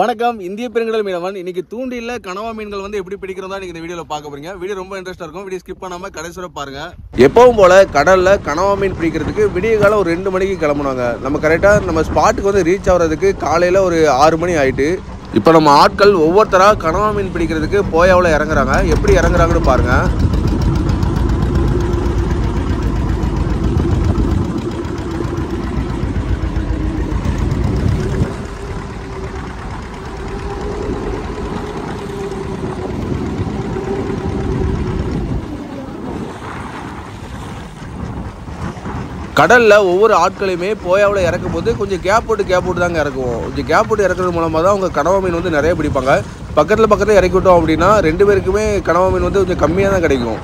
வணக்கம். இந்திய பெருங்கடல் மீனவன். இன்னைக்கு தூண்டில கனவா மீன்கள் வந்து எப்படி பிடிக்கிறதா நீங்க இந்த வீடியோல பார்க்க போறீங்க. வீடியோ ரொம்ப இன்ட்ரெஸ்டா இருக்கும். வீடியோ ஸ்கிப் பண்ணாம கடைசி பாருங்க. எப்பவும் போல கடல்ல கனவா மீன் பிடிக்கிறதுக்கு விடிய காலம் ஒரு ரெண்டு மணிக்கு கிளம்புனாங்க. நம்ம கரெக்டா நம்ம ஸ்பாட்டுக்கு வந்து ரீச் ஆகுறதுக்கு காலையில ஒரு ஆறு மணி ஆயிட்டு இப்போ நம்ம ஆட்கள் ஒவ்வொருத்தரா கனவா மீன் பிடிக்கிறதுக்கு போயாவில் இறங்குறாங்க. எப்படி இறங்குறாங்கன்னு பாருங்க. கடலில் ஒவ்வொரு ஆட்களையுமே போயாவில் இறக்கும் போது கொஞ்சம் கேப் போட்டு கேப் போட்டு தாங்க இறக்குவோம். கொஞ்சம் கேப் போட்டு இறக்குறது மூலமாக தான் அவங்க கனவா மீன் வந்து நிறைய பிடிப்பாங்க. பக்கத்தில் பக்கத்தில் இறக்கிவிட்டோம் அப்படின்னா ரெண்டு பேருக்குமே கனவா மீன் வந்து கொஞ்சம் கம்மியாக தான் கிடைக்கும்.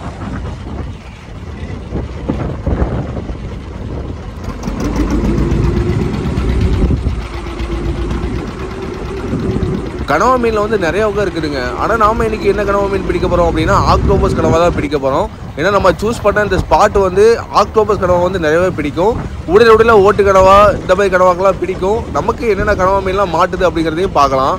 கனவா மீனில் வந்து நிறைய வகை இருக்குதுங்க. ஆனால் நாம் இன்றைக்கி என்ன கனவா மீன் பிடிக்க போகிறோம் அப்படின்னா ஆக்டோபஸ் கனவா தான் பிடிக்க போகிறோம் ஏன்னா நம்ம சூஸ் பண்ண இந்த ஸ்பாட் வந்து ஆக்டோபஸ் கனவா வந்து நிறையவே பிடிக்கும். உடல் உடலில் ஓட்டு கனவா இந்த மாதிரி கனவாக்கெல்லாம் பிடிக்கும். நமக்கு என்னென்ன கனவா மீன்லாம் மாட்டுது அப்படிங்கிறதையும் பார்க்கலாம்.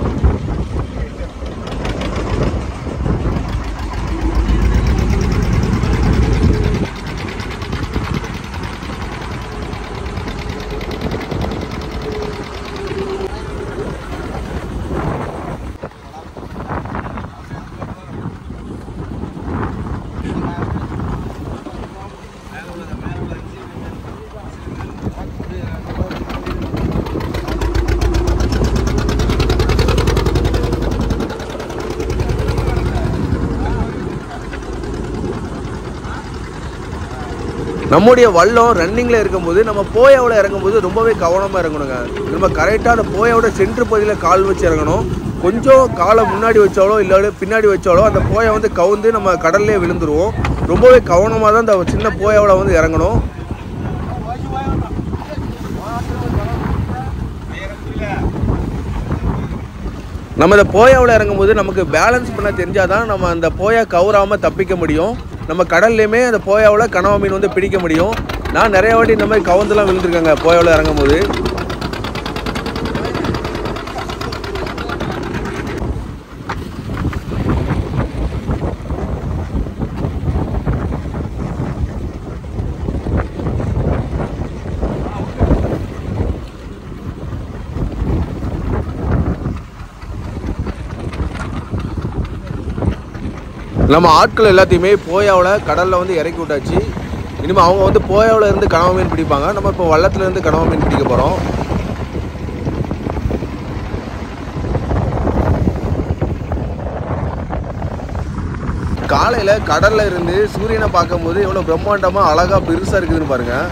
நம்முடைய வல்லம் ரன்னிங்கில் இருக்கும்போது நம்ம போயாவில் இறங்கும்போது ரொம்பவே கவனமாக இறங்கணுங்க. நம்ம கரெக்டாக அந்த போயாவோட சென்று பகுதியில் கால் வச்சு இறங்கணும். கொஞ்சம் காலை முன்னாடி வச்சாலோ இல்லை பின்னாடி வச்சாலோ அந்த போயை வந்து கவுந்து நம்ம கடல்லே விழுந்துருவோம். ரொம்பவே கவனமாக தான் இந்த சின்ன போயாவில் வந்து இறங்கணும். நம்ம இந்த போயாவில் இறங்கும்போது நமக்கு பேலன்ஸ் பண்ண தெரிஞ்சாதான் நம்ம அந்த போயை கவுராமல் தப்பிக்க முடியும். நம்ம கடல்லையுமே அந்த போயாவில் கனவா மீன் வந்து பிடிக்க முடியும். நான் நிறைய வாட்டி இந்த மாதிரி கவுந்தெல்லாம் விழுந்துருக்காங்க போயாவில் இறங்கும்போது. நம்ம ஆட்கள் எல்லாத்தையுமே போயாவில் கடலில் வந்து இறக்கி விட்டாச்சு. இனிமேல் அவங்க வந்து போயாவில் இருந்து கனவா மீன் பிடிப்பாங்க. நம்ம இப்போ வள்ளத்துலேருந்து இருந்து கனவா மீன் பிடிக்க போகிறோம் காலையில் கடலில் இருந்து சூரியனை பார்க்கும்போது எவ்வளோ பிரம்மாண்டமாக அழகாக பெருசாக இருக்குதுன்னு பாருங்கள்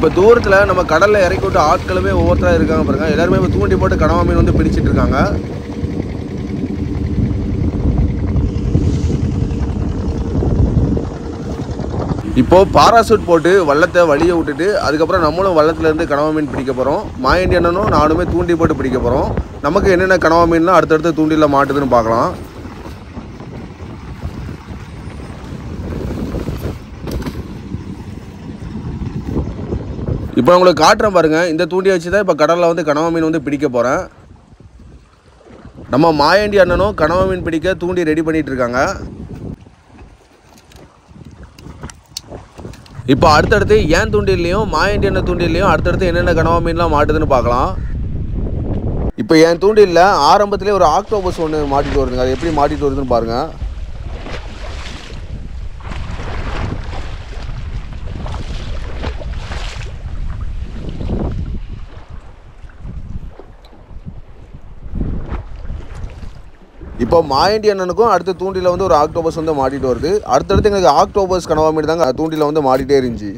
இப்போ தூரத்தில் நம்ம கடலில் இறக்கி விட்ட ஆட்களுமே ஒவ்வொருத்தராக இருக்காங்க பாருங்க. எல்லாருமே இப்போ தூண்டி போட்டு கனவா மீன் வந்து பிடிச்சிட்டு இருக்காங்க. இப்போ பாராசூட் போட்டு வள்ளத்தை வழியை விட்டுட்டு அதுக்கப்புறம் நம்மளும் வள்ளத்துலேருந்து கனவா மீன் பிடிக்க போகிறோம் மாயண்டி அண்ணனும் நானுமே தூண்டி போட்டு பிடிக்க போகிறோம் நமக்கு என்னென்ன கனவா மீன்லாம் அடுத்தடுத்து தூண்டியில் மாட்டுதுன்னு பார்க்கலாம். இப்போ உங்களுக்கு காட்டுறேன் பாருங்கள் இந்த தூண்டியை வச்சு தான் இப்போ கடலில் வந்து கனவா மீன் வந்து பிடிக்க போகிறேன் நம்ம மாயாண்டி அண்ணனும் கனவா மீன் பிடிக்க தூண்டி ரெடி பண்ணிகிட்டு இருக்காங்க. இப்போ அடுத்தடுத்து ஏன் தூண்டிலையும் மாயாண்டி அண்ணன் தூண்டிலையும் அடுத்தடுத்து என்னென்ன கனவா மீன்லாம் மாட்டுதுன்னு பார்க்கலாம். இப்போ என் தூண்டிலில் ஆரம்பத்திலே ஒரு ஆக்டோபஸ் ஒன்று மாட்டிட்டு வருதுங்க. அது எப்படி மாட்டிட்டு வருதுன்னு பாருங்கள் இப்போ மாயண்டி அண்ணனுக்கும் அடுத்த தூண்டில வந்து ஒரு ஆக்டோபஸ் வந்து மாட்டிட்டு வருது. அடுத்தடுத்து எங்களுக்கு ஆக்டோபஸ் கனவா மாதிரி தாங்க தூண்டில வந்து மாட்டிட்டே இருந்துச்சு.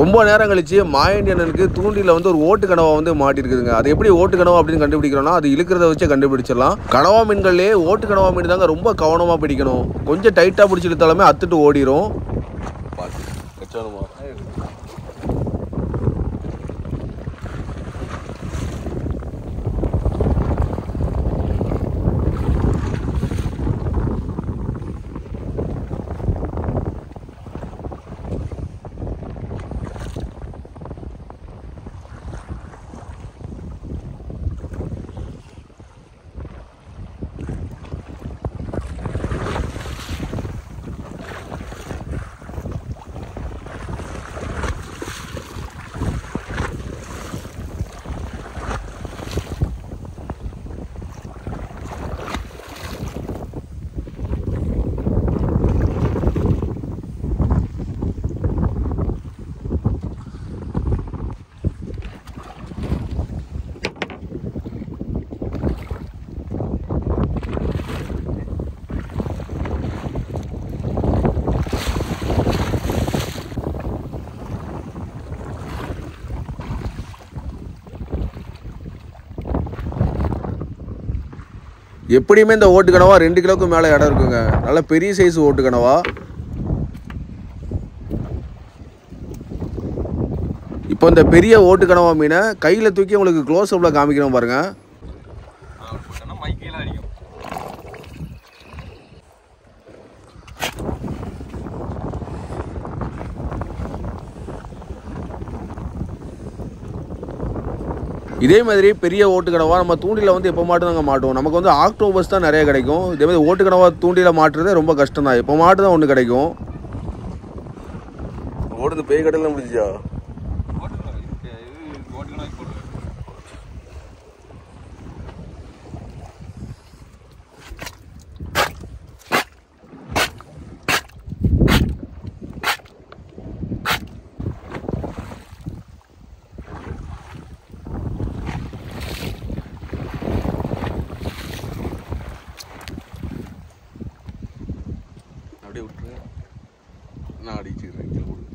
ரொம்ப நேரம் கழிச்சு மாயண்டியனுக்கு தூண்டில வந்து ஒரு ஓட்டு கனவா வந்து மாட்டிருக்குதுங்க. அது எப்படி ஓட்டு கனவா அப்படின்னு கண்டுபிடிக்கிறோம்னா அது இழுக்கிறத வச்சு கண்டுபிடிச்சிடலாம். கனவா மீன்கள்லேயே ஓட்டு கனவா மீன் தாங்க ரொம்ப கவனமாக பிடிக்கணும். கொஞ்சம் டைட்டாக பிடிச்சி இழுத்தாலுமே அத்துட்டு ஓடிரும். எப்படியுமே இந்த ஓட்டு கனவா ரெண்டு கிலோக்கு மேலே இடம் இருக்குங்க. நல்ல பெரிய சைஸ் ஓட்டு கனவா. இப்போ இந்த பெரிய ஓட்டு கனவா மீனை கையில் தூக்கி உங்களுக்கு க்ளோஸ் அப்பில் காமிக்கிறோம் பாருங்கள் இதே மாதிரி பெரிய ஓட்டு நம்ம தூண்டில வந்து எப்போ மாட்டும் நாங்கள் மாட்டுவோம். நமக்கு வந்து ஆக்டோபஸ் தான் நிறைய கிடைக்கும். இதே மாதிரி ஓட்டு தூண்டில மாட்டுறதே ரொம்ப கஷ்டம் தான் எப்போ மாட்டு தான் ஒன்று கிடைக்கும். ஓடுது பேய் கடையில் முடிஞ்சா போட்டுருங்க இதுக்கு இது ஓட்டுக்கணும் போட்டுருங்க அப்படியே விட்டுருங்க நான் அடிச்சுக்கிறேன் கீழே போடு.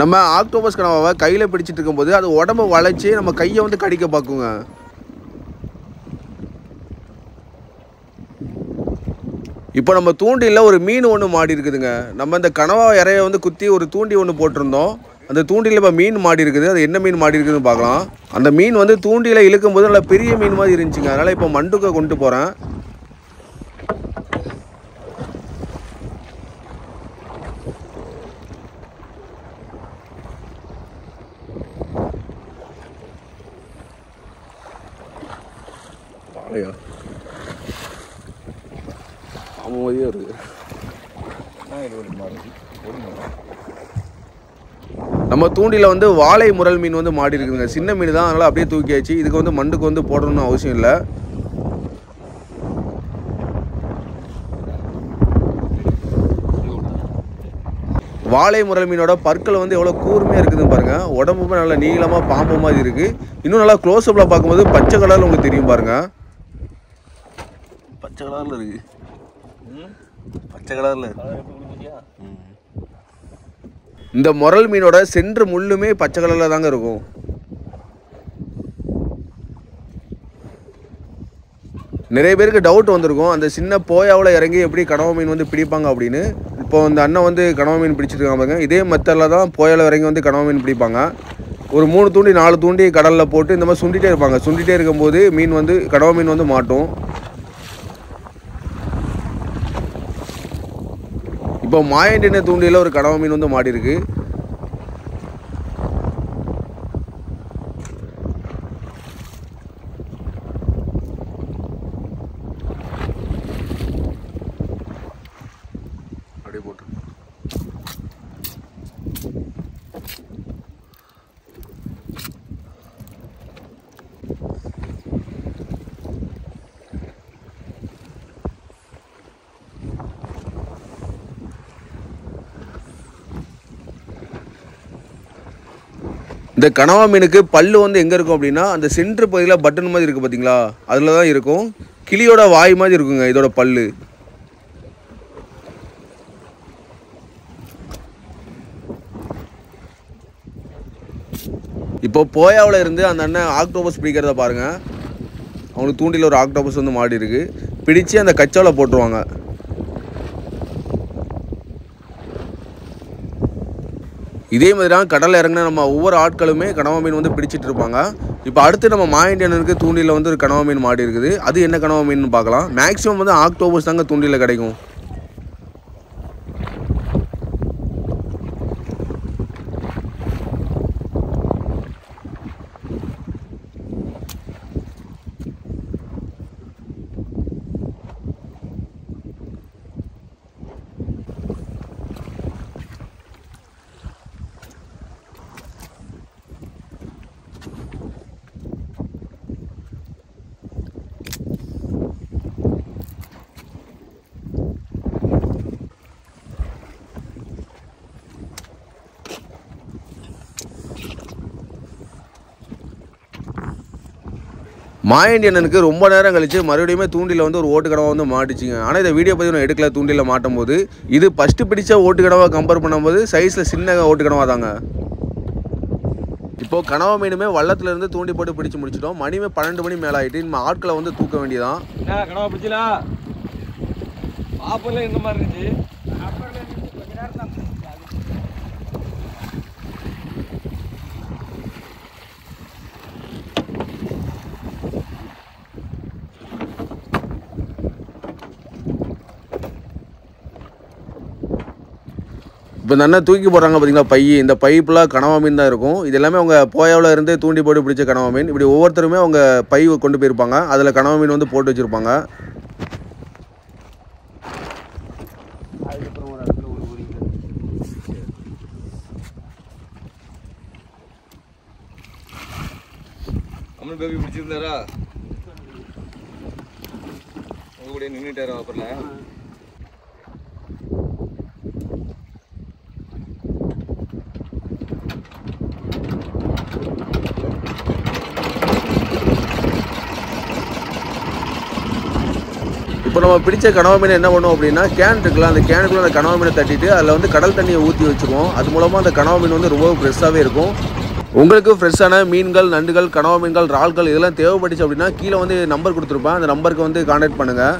நம்ம ஆக்டோபஸ் கனவாவை கையில் பிடிச்சிட்டு இருக்கும்போது அது உடம்பு வளைச்சி நம்ம கையை வந்து கடிக்க பார்க்குங்க. இப்போ நம்ம தூண்டியில் ஒரு மீன் ஒன்று மாடி இருக்குதுங்க. நம்ம இந்த கனவா இறைய வந்து குத்தி ஒரு தூண்டி ஒன்று போட்டிருந்தோம். அந்த தூண்டியில் இப்போ மீன் மாடி இருக்குது. அது என்ன மீன் மாடி இருக்குதுன்னு பார்க்கலாம். அந்த மீன் வந்து தூண்டில இழுக்கும்போது நல்ல பெரிய மீன் மாதிரி இருந்துச்சுங்க. அதனால் இப்போ மண்டுக்க கொண்டு போகிறேன் ஆமாம் மாதிரியே இருக்குது நம்ம தூண்டில வந்து வாழை முரல் மீன் வந்து மாடி இருக்குதுங்க. சின்ன மீன் தான். அதனால் அப்படியே தூக்கியாச்சு. இதுக்கு வந்து மண்டுக்கு வந்து போடணும்னு அவசியம் இல்லை. வாழை முரல் மீனோட பற்கள் வந்து எவ்வளோ கூர்மையாக இருக்குதுன்னு பாருங்க. உடம்புமே நல்லா நீளமாக பாம்பு மாதிரி இருக்குது இன்னும் நல்லா க்ளோஸ்அப்பில் பார்க்கும்போது பச்சை கலரில் உங்களுக்கு தெரியும் பாருங்க. பச்சை கலரில் இருக்கு பச்சை கலரில் இந்த முரல் மீனோட சென்று முள்ளுமே பச்சை கலரில் தாங்க இருக்கும் நிறைய பேருக்கு டவுட் வந்திருக்கும் அந்த சின்ன போயாவில் இறங்கி எப்படி கனவா மீன் வந்து பிடிப்பாங்க அப்படின்னு இப்போ இந்த அண்ணன் வந்து கனவா மீன் பிடிச்சிருக்காங்க பாருங்க இதே மெத்தடில் தான் போயாவில் இறங்கி வந்து கனவா மீன் பிடிப்பாங்க ஒரு மூணு தூண்டி நாலு தூண்டி கடலில் போட்டு இந்த மாதிரி சுண்டிட்டே இருப்பாங்க சுண்டிட்டே இருக்கும்போது மீன் வந்து கனவா மீன் வந்து மாட்டும் இப்போ மாயண்டின தூண்டியில் ஒரு கடவ மீன் வந்து மாடி இந்த கனவா மீனுக்கு பல்லு வந்து எங்கே இருக்கும் அப்படின்னா அந்த சென்ட்ரு பகுதியில் பட்டன் மாதிரி இருக்குது பார்த்தீங்களா அதில் தான் இருக்கும். கிளியோட வாய் மாதிரி இருக்குங்க இதோட பல்லு. இப்போ போயாவில் இருந்து அந்த அண்ணன் ஆக்டோபஸ் பிடிக்கிறத பாருங்கள் அவனுக்கு தூண்டில் ஒரு ஆக்டோபஸ் வந்து மாடி இருக்குது பிடிச்சு அந்த கச்சாவில் போட்டுருவாங்க. இதே மாதிரி தான் கடலில் இறங்கின நம்ம ஒவ்வொரு ஆட்களுமே கனவா மீன் வந்து பிடிச்சிட்டு இருப்பாங்க. இப்போ அடுத்து நம்ம மாயண்டியனுக்கு தூண்டில வந்து ஒரு கனவா மீன் மாடி இருக்குது. அது என்ன கனவா மீன் பார்க்கலாம். மேக்ஸிமம் வந்து ஆக்டோபஸ் தாங்க தூண்டில கிடைக்கும். மாயண்டியனுக்கு ரொம்ப நேரம் கழிச்சு மறுபடியும் தூண்டில் வந்து ஒரு ஓட்டு கடவை வந்து மாட்டிச்சிங்க. ஆனால் இந்த வீடியோ பதிவு நான் எடுக்கல தூண்டில் மாட்டும் போது இது ஃபஸ்ட்டு பிடிச்ச ஓட்டு கடவை கம்பேர் பண்ணும்போது சைஸில் சின்ன ஓட்டு கடவா தாங்க இப்போ கனவா மீனுமே வள்ளத்துலேருந்து தூண்டி போட்டு பிடிச்சு முடிச்சிட்டோம். மணிமே பன்னெண்டு மணி மேலே ஆயிட்டு. நம்ம ஆட்களை வந்து தூக்க வேண்டியதான் கனவா பிடிச்சலா ஆப்பர்ல இந்த மாதிரி இருந்துச்சு இப்போ இந்த அண்ணன் தூக்கி போடுறாங்க பார்த்தீங்களா? பை. இந்த பை ஃபுல்லாக கனவா மீன் தான் இருக்கும். இது எல்லாமே அவங்க போயாவில் இருந்து தூண்டி போட்டு பிடிச்ச கனவா மீன். இப்படி ஒவ்வொருத்தருமே அவங்க பை கொண்டு போயிருப்பாங்க. அதில் கனவா மீன் வந்து போட்டு வச்சுருப்பாங்க. அதுக்கப்புறம் ஒரு இடத்துல ஒரு ஊரிங்க அம்மன் பேபி பிடிச்சிருந்தாரா? உங்க கூட நின்றுட்டாரா அப்புறம்ல நம்ம பிடிச்ச கனவா மீன் என்ன பண்ணுவோம் அப்படின்னா கேன் இருக்குல்ல அந்த கேனுக்குள்ள அந்த கனவா மீனை தட்டிட்டு அதில் வந்து கடல் தண்ணியை ஊற்றி வச்சுக்குவோம். அது மூலமாக அந்த கனவா மீன் வந்து ரொம்ப ஃப்ரெஷ்ஷாகவே இருக்கும். உங்களுக்கு ஃப்ரெஷ்ஷான மீன்கள் நண்டுகள் கனவா மீன்கள் இறால்கள் இதெல்லாம் தேவைப்பட்டுச்சு அப்படின்னா கீழே வந்து நம்பர் கொடுத்துருப்பேன். அந்த நம்பருக்கு வந்து கான்டாக்ட் பண்ணுங்கள்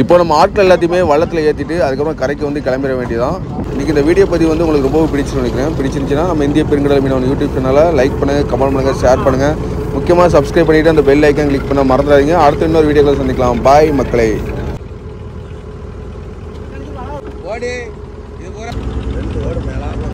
இப்போ நம்ம ஆட்கள் எல்லாத்தையுமே வள்ளத்தில் ஏற்றிட்டு அதுக்கப்புறம் கரைக்கு வந்து கிளம்பிட வேண்டியதான் இன்றைக்கி இந்த வீடியோ பதிவு வந்து உங்களுக்கு ரொம்ப பிடிச்சுன்னு நினைக்கிறேன். பிடிச்சிருந்துச்சுன்னா நம்ம இந்திய பெருங்கடல் மீனவன் யூடியூப் சேனலை லைக் பண்ணுங்கள் கமெண்ட் பண்ணுங்கள் ஷேர் பண்ணுங்கள் முக்கியமாக சப்ஸ்கிரைப் பண்ணிவிட்டு அந்த பெல் ஐக்கன் கிளிக் பண்ண மறந்துடாதீங்க. அடுத்த இன்னொரு வீடியோக்களை சந்திக்கலாம். பாய் மக்களே.